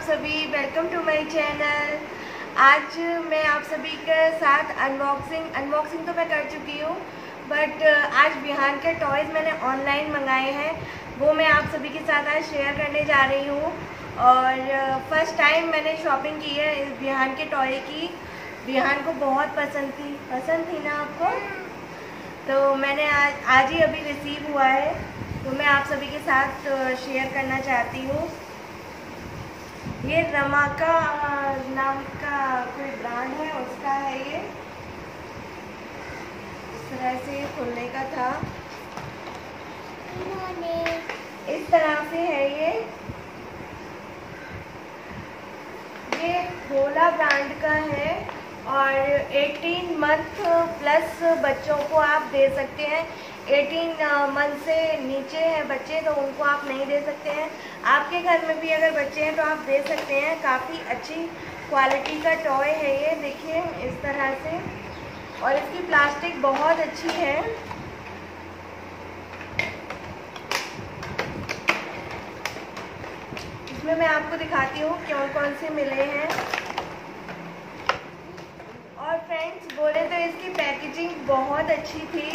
सभी? Welcome to my channel आज मैं आप सभी के साथ अनबॉक्सिंग अनबॉक्सिंग तो मैं कर चुकी हूँ बट आज बिहान के टॉयज़ मैंने ऑनलाइन मंगाए हैं, वो मैं आप सभी के साथ आज शेयर करने जा रही हूँ। और फ़र्स्ट टाइम मैंने शॉपिंग की है इस बिहान के टॉय की। बिहान को बहुत पसंद थी। पसंद थी ना आपको? तो मैंने आज आज ही अभी रिसीव हुआ है। तो मैं आप सभी के साथ शेयर करना चाहती हूँ। ये रमाका नाम का कोई ब्रांड है? उसका है ये। इस तरह से ये खुलने का था। इस तरह से है ये। ये खोला ब्रांड का है और 18 मंथ प्लस बच्चों को आप दे सकते हैं। 18 मंथ से नीचे हैं बच्चे तो उनको आप नहीं दे सकते हैं। आपके घर में भी अगर बच्चे हैं तो आप दे सकते हैं। काफ़ी अच्छी क्वालिटी का टॉय है ये, देखिए, इस तरह से। और इसकी प्लास्टिक बहुत अच्छी है। इसमें मैं आपको दिखाती हूँ कौन कौन से मिले हैं। और फ्रेंड्स बोले तो इसकी पैकेजिंग बहुत अच्छी थी।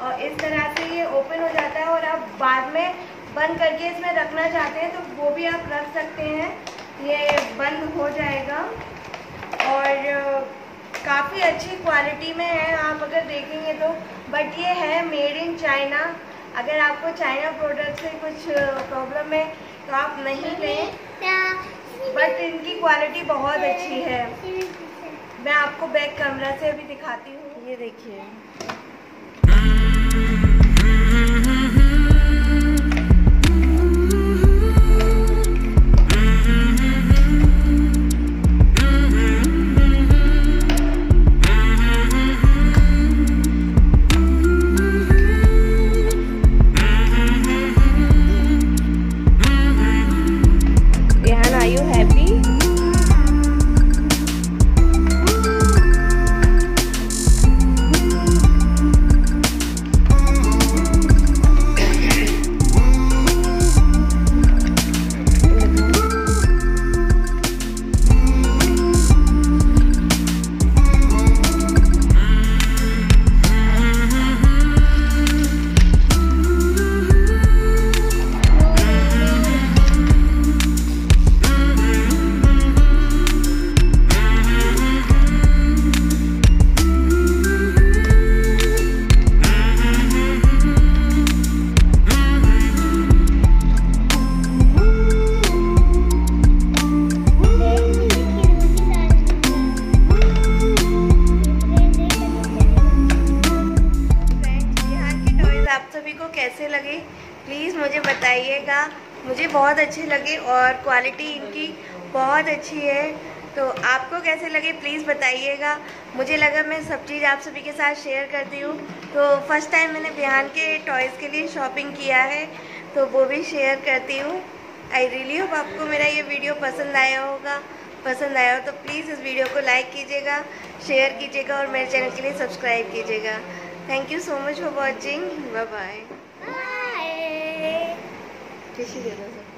और इस तरह से ये ओपन हो जाता है और आप बाद में बंद करके इसमें रखना चाहते हैं तो वो भी आप रख सकते हैं। ये बंद हो जाएगा। और काफ़ी अच्छी क्वालिटी में है, आप अगर देखेंगे तो। बट ये है मेड इन चाइना अगर आपको चाइना प्रोडक्ट से कुछ प्रॉब्लम है तो आप नहीं लें। बट इनकी क्वालिटी बहुत अच्छी है। मैं आपको बैक कैमरा से अभी दिखाती हूँ। ये देखिए। कैसे लगे? प्लीज़ मुझे बताइएगा। मुझे बहुत अच्छे लगे और क्वालिटी इनकी बहुत अच्छी है। तो आपको कैसे लगे? प्लीज़ बताइएगा। मुझे लगा मैं सब चीज़ आप सभी के साथ शेयर करती हूँ। तो फ़र्स्ट टाइम मैंने बिहान के टॉयज़ के लिए शॉपिंग किया है तो वो भी शेयर करती हूँ। आई रियली होप आपको मेरा ये वीडियो पसंद आया होगा। पसंद आया हो तो प्लीज़ इस वीडियो को लाइक कीजिएगा शेयर कीजिएगा और मेरे चैनल के लिए सब्सक्राइब कीजिएगा। Thank you so much for watching. Bye-bye. Bye. -bye.